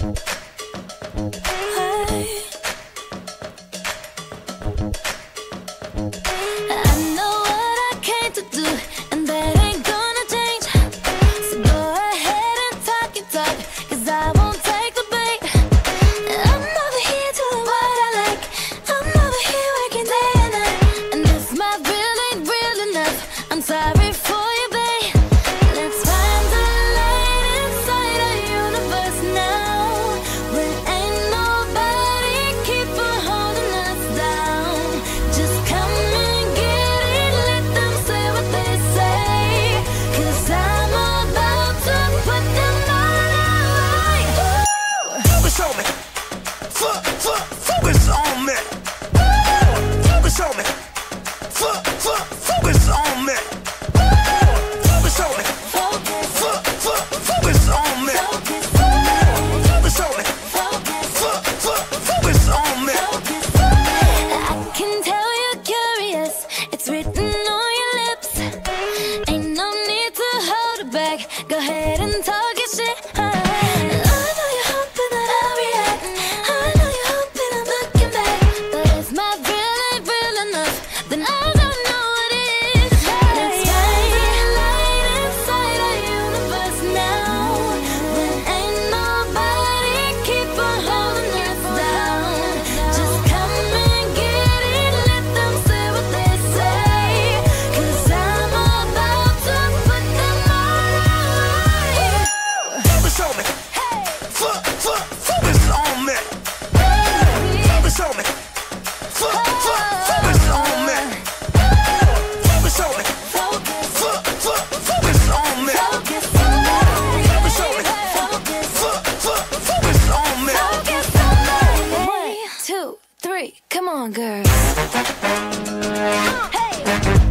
I focus on me. Focus on me. Focus on me. Focus on me. Focus, on me. focus, on me. focus. On me. I can tell you're curious. It's written on your lips. Ain't no need to hold back. Go ahead three. Come on, girls. Hey.